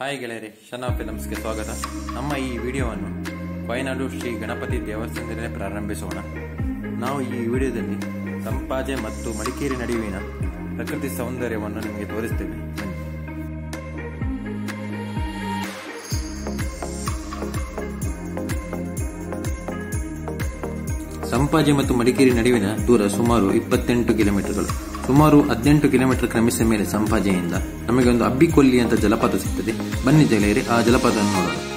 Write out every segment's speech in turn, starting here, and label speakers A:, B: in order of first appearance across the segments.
A: Hi ಗೆಳೆಯರೆ ಶನಾ ಫಿಲಮ್ಸ್ಗೆ ಸ್ವಾಗತ. ನಮ್ಮ ಈ ವಿಡಿಯೋವನ್ನು ವಯನಾಡು ಶ್ರೀ ಗಣಪತಿ ದೇವಸ್ಥಾನದಲ್ಲೇ ಪ್ರಾರಂಭಿಸೋಣ. ನಾವು ಈ ವಿಡಿಯೋದಲ್ಲಿ ಸಂಪಾಜೆ ಮತ್ತು ಮಡಿಕೇರಿ ನಡುವಿನ ಪ್ರಕೃತಿ ಸೌಂದರ್ಯವನ್ನು ನಿಮಗೆ ತೋರಿಸ್ತೇವೆ ಸಂಪಾಜೆ ಮತ್ತು ಮಡಿಕೇರಿ ನಡುವಿನ ದೂರ ಸುಮಾರು ಇಪ್ಪತ್ತೆಂಟು ಕಿಲೋಮೀಟರ್ಗಳು. ಸುಮಾರು ಹದಿನೆಂಟು ಕಿಲೋಮೀಟರ್ ಕ್ರಮಿಸಿದ ಮೇಲೆ ಸಂಪಾಜೆಯಿಂದ ನಮಗೆ ಒಂದು ಅಬ್ಬಿಕೊಲ್ಲಿ ಅಂತ ಜಲಪಾತ ಸಿಗ್ತದೆ. ಬನ್ನಿ ಗೆಳೆಯರೆ ಆ ಜಲಪಾತವನ್ನು ನೋಡೋಣ.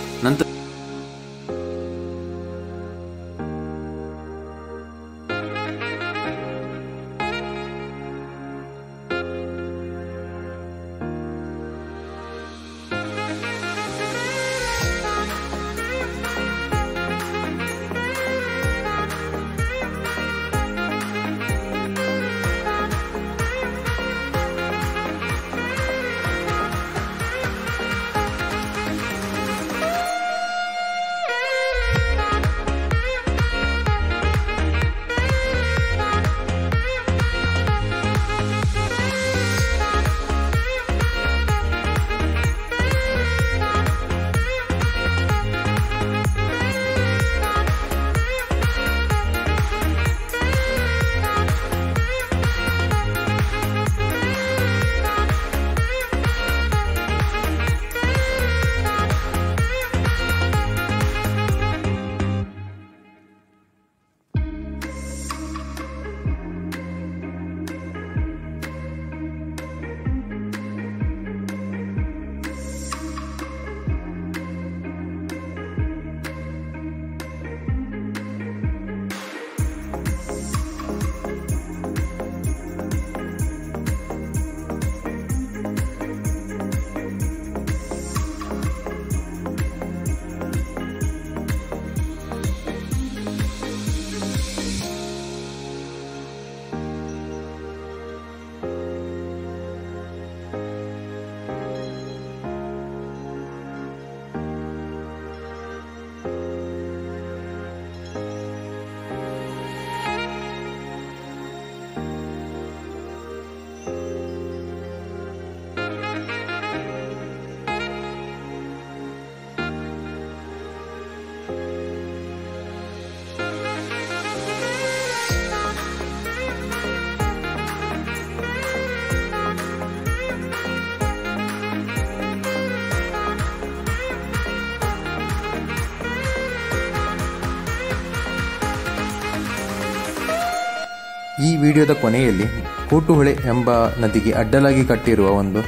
A: ಈ ವಿಡಿಯೋದ ಕೊನೆಯಲ್ಲಿ ಕೂಟುಹೊಳೆ ಎಂಬ ನದಿಗೆ ಅಡ್ಡಲಾಗಿ ಕಟ್ಟಿರುವ ಒಂದು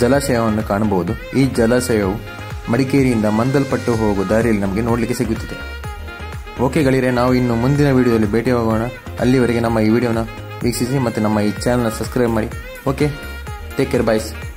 A: ಜಲಾಶಯವನ್ನು ಕಾಣಬಹುದು. ಈ ಜಲಾಶಯವು ಮಡಿಕೇರಿಯಿಂದ ಮಂದಲ್ಪಟ್ಟು ಹೋಗುವ ದಾರಿಯಲ್ಲಿ ನಮಗೆ ನೋಡಲಿಕ್ಕೆ ಸಿಗುತ್ತಿದೆ. ಓಕೆ ಗಳಿರೆ ನಾವು ಇನ್ನು ಮುಂದಿನ ವಿಡಿಯೋದಲ್ಲಿ ಭೇಟಿಯಾಗೋಣ ಅಲ್ಲಿವರೆಗೆ ನಮ್ಮ ಈ ವಿಡಿಯೋನ ವೀಕ್ಷಿಸಿ ಮತ್ತು ನಮ್ಮ ಈ ಚಾನಲ್ನ ಸಬ್ಸ್ಕ್ರೈಬ್ ಮಾಡಿ. Okay take care boys